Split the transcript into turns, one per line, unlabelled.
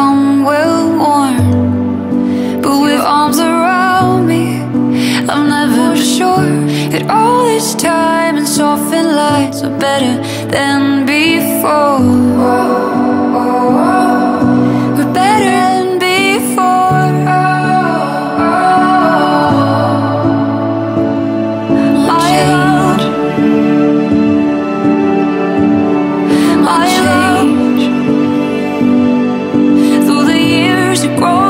become well worn But with arms around me I'm never sure That all this time and softened lights Are better than before. you grow